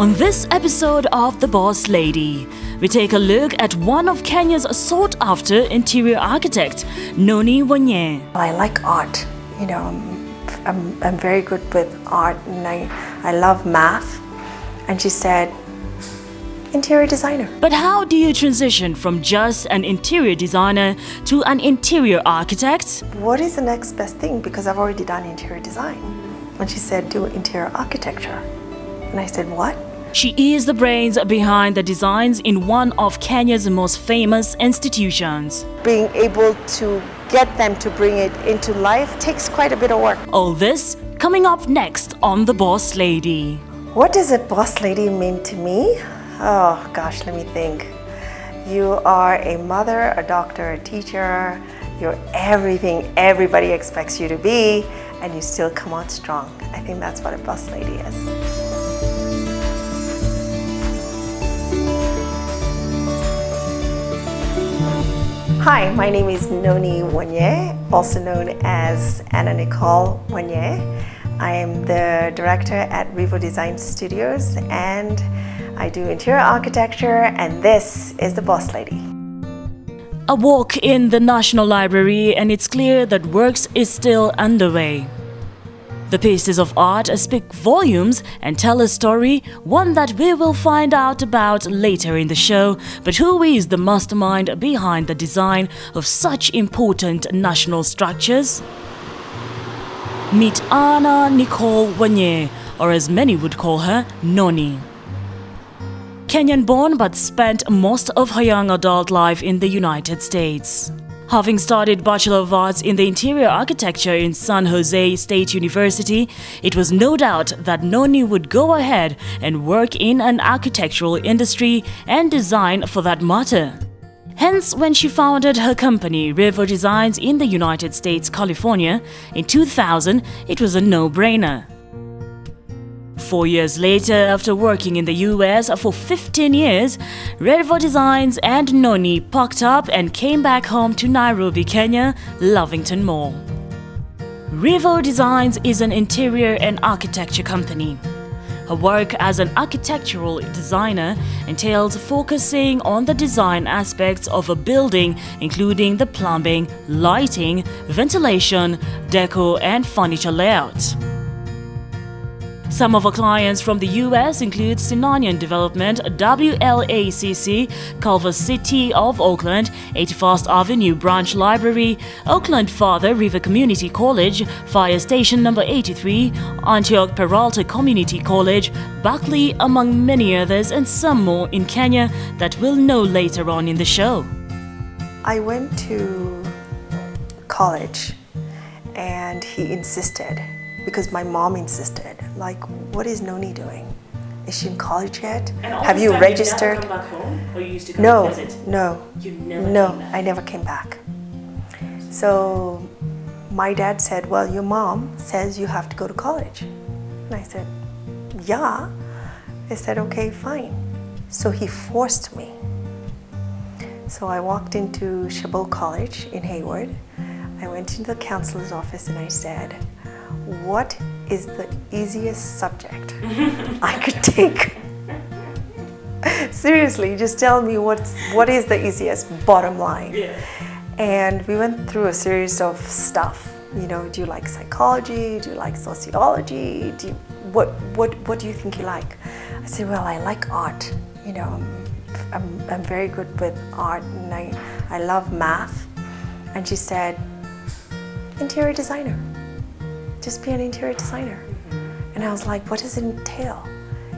On this episode of The Boss Lady, we take a look at one of Kenya's sought after interior architect, Noni Wanyee. I like art. You know, I'm, I'm, I'm very good with art and I, I love math. And she said, interior designer. But how do you transition from just an interior designer to an interior architect? What is the next best thing? Because I've already done interior design. And she said, do interior architecture. And I said, what? She is the brains behind the designs in one of Kenya's most famous institutions. Being able to get them to bring it into life takes quite a bit of work. All this coming up next on The Boss Lady. What does a boss lady mean to me? Oh gosh, let me think. You are a mother, a doctor, a teacher. You're everything everybody expects you to be, and you still come out strong. I think that's what a boss lady is. Hi, my name is Noni Wanyee, also known as Anna Nicole Wanyee. I am the director at Revo Design Studios and I do interior architecture and this is the Boss Lady. A walk in the National Library and it's clear that works is still underway. The pieces of art speak volumes and tell a story, one that we will find out about later in the show. But who is the mastermind behind the design of such important national structures? Meet Anna Nicole Wanyee, or as many would call her, Noni. Kenyan born but spent most of her young adult life in the United States. Having studied Bachelor of Arts in the Interior Architecture in San Jose State University, it was no doubt that Noni would go ahead and work in an architectural industry and design for that matter. Hence, when she founded her company, Revo Designs in the United States, California, in 2000, it was a no-brainer. Four years later, after working in the US for 15 years, Revo Designs and Noni packed up and came back home to Nairobi, Kenya, Lavington Mall. Revo Designs is an interior and architecture company. Her work as an architectural designer entails focusing on the design aspects of a building, including the plumbing, lighting, ventilation, decor, and furniture layout. Some of our clients from the US include Sinanian Development, WLACC, Culver City of Oakland, 81st Avenue Branch Library, Oakland Father River Community College, Fire Station Number 83, Antioch Peralta Community College, Buckley, among many others, and some more in Kenya that we'll know later on in the show. I went to college and he insisted because my mom insisted. Like, what is Noni doing? Is she in college yet? Have you registered? You you no, no, no. I never came back. So my dad said, "Well, your mom says you have to go to college," and I said, "Yeah." I said, "Okay, fine." So he forced me. So I walked into Chabot College in Hayward. I went into the counselor's office and I said, what is the easiest subject I could take? Seriously, just tell me what's, what is the easiest bottom line. Yeah. And we went through a series of stuff. You know, do you like psychology? Do you like sociology? Do you, what, what, what do you think you like? I said, well, I like art. You know, I'm, I'm, I'm very good with art and I, I love math. And she said, interior designer just be an interior designer. And I was like, what does it entail?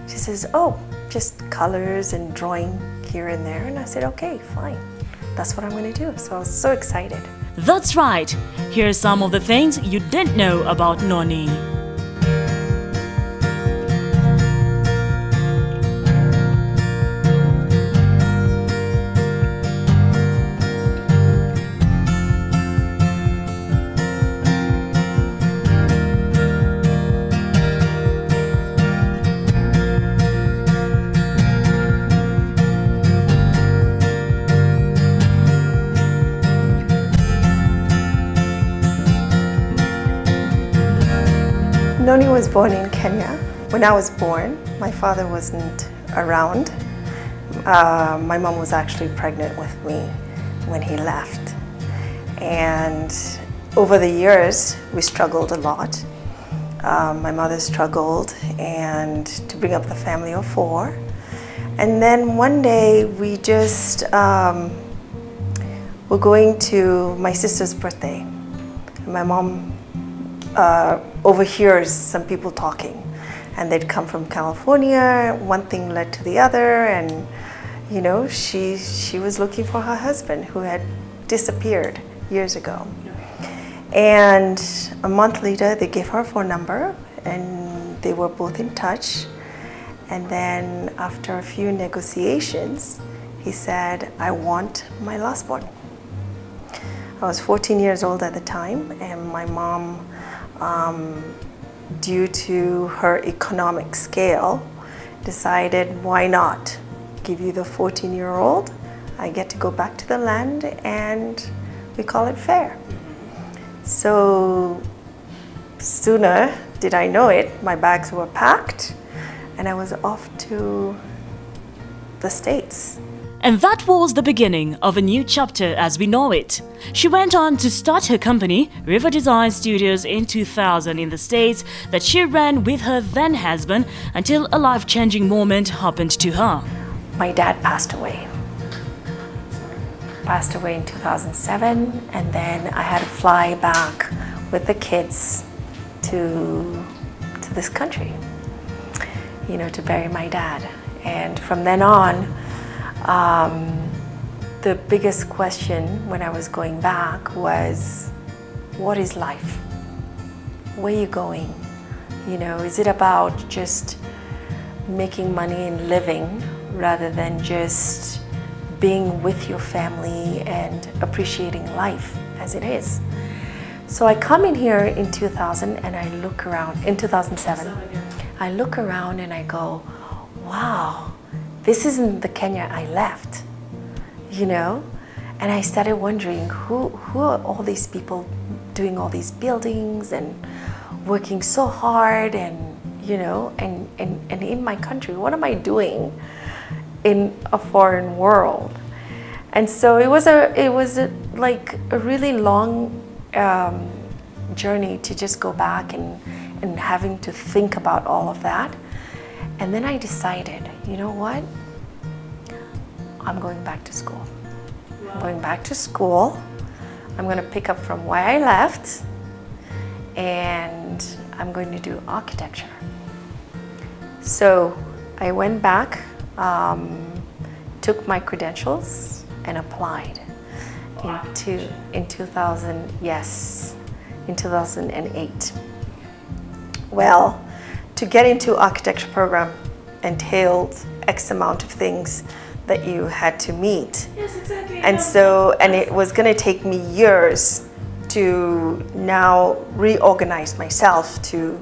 She says, oh, just colors and drawing here and there. And I said, okay, fine. That's what I'm going to do. So I was so excited. That's right. Here are some of the things you didn't know about Noni. Noni was born in Kenya When I was born, my father wasn't around. Uh, my mom was actually pregnant with me when he left. And over the years, we struggled a lot. Um, my mother struggled and to bring up the family of four. And then one day we just um, were going to my sister's birthday. My mom uh, overhears some people talking and they'd come from California. One thing led to the other and you know, she, she was looking for her husband who had disappeared years ago. And a month later, they gave her a phone number and they were both in touch. And then after a few negotiations, he said, I want my last born. I was 14 years old at the time, and my mom, um, due to her economic scale, decided why not give you the 14 year old. I get to go back to the land and we call it fair. So sooner did I know it, my bags were packed and I was off to the States. And that was the beginning of a new chapter as we know it. She went on to start her company, Revo Design Studios, in 2000 in the States that she ran with her then husband until a life changing moment happened to her. My dad passed away passed away in 2007 and then I had to fly back with the kids to to this country you know to bury my dad and from then on um, the biggest question when I was going back was what is life? Where are you going? You know is it about just making money and living rather than just being with your family and appreciating life as it is. So I come in here in 2000 and I look around, in 2007, I look around and I go, wow, this isn't the Kenya I left, you know? And I started wondering who, who are all these people doing all these buildings and working so hard and, you know, and, and, and in my country, what am I doing? in a foreign world. And so it was a it was a, like a really long um, journey to just go back and and having to think about all of that. And then I decided, you know what? I'm going back to school. I'm going back to school. I'm going to pick up from where I left and I'm going to do architecture. So I went back um, took my credentials and applied into in 2000 yes in 2008 well to get into architecture program entailed x amount of things that you had to meet. Yes exactly. And so and it was going to take me years to now reorganize myself to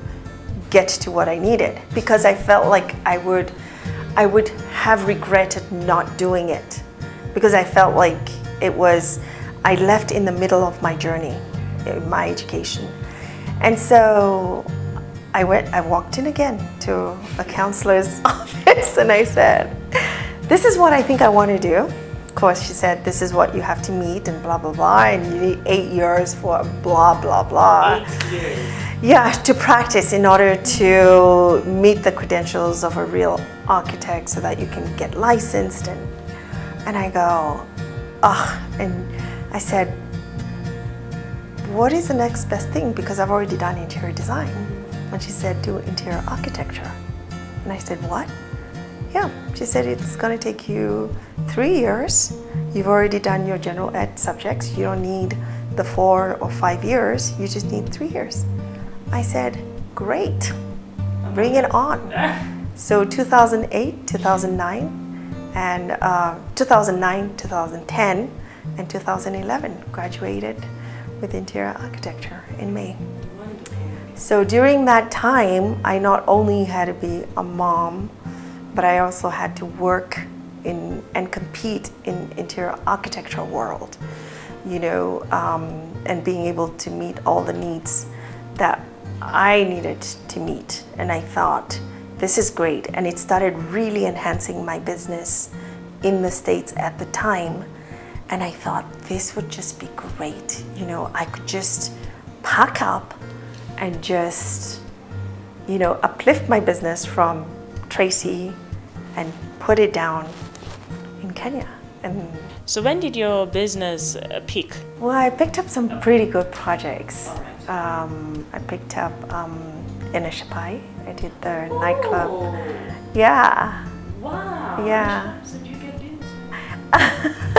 get to what I needed. Because I felt like I would I would have regretted not doing it. Because I felt like it was, I left in the middle of my journey, in my education. And so I went, I walked in again to a counselor's office and I said, this is what I think I want to do. Of course, she said, this is what you have to meet and blah, blah, blah, and you need eight years for blah, blah, blah. Eight years yeah, to practice in order to meet the credentials of a real architect so that you can get licensed. And, and I go, ugh. And I said, what is the next best thing? Because I've already done interior design. And she said, do interior architecture. And I said, what? Yeah, she said, it's gonna take you three years. You've already done your general ed subjects. You don't need the four or five years. You just need three years. I said, great, bring it on. So 2008, 2009, and uh, 2009, 2010, and 2011 graduated with interior architecture in May. So during that time, I not only had to be a mom, but I also had to work in and compete in interior architecture world, you know, um, and being able to meet all the needs that I needed to meet. And I thought this is great. And it started really enhancing my business in the States at the time. And I thought this would just be great. You know, I could just pack up and just, you know, uplift my business from Tracy and put it down in Kenya. And so when did your business uh, peak? Well, I picked up some pretty good projects. Um, I picked up um, Enashipai. I did the Ooh. nightclub. Yeah. Wow. Yeah. So you get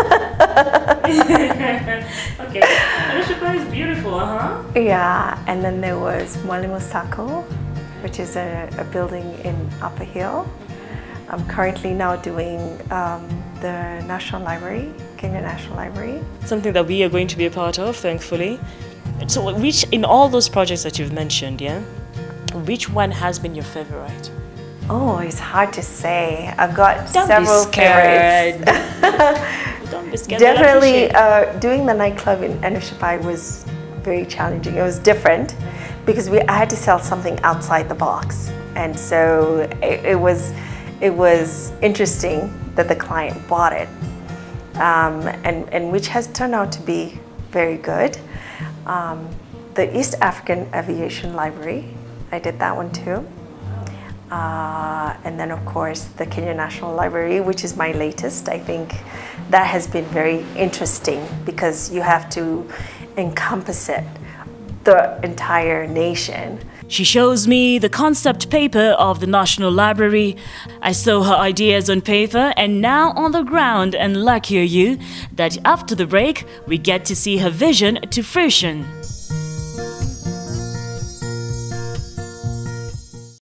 okay. Enashipai is beautiful, huh? Yeah. And then there was Mwalimu Sacco, which is a, a building in Upper Hill. I'm currently now doing um, the National Library, Kenya National Library. Something that we are going to be a part of, thankfully. So, which in all those projects that you've mentioned, yeah, which one has been your favorite? Oh, it's hard to say. I've got Don't several be scared. favorites. Don't be scared. Definitely, uh, doing the nightclub in Enashipai was very challenging. It was different because we I had to sell something outside the box, and so it, it was it was interesting that the client bought it, um, and, and which has turned out to be very good. Um, the East African Aviation Library, I did that one too. Uh, and then of course the Kenya National Library, which is my latest. I think that has been very interesting because you have to encompass it, the entire nation. She shows me the concept paper of the National Library. I saw her ideas on paper and now on the ground and luckier you that after the break we get to see her vision to fruition.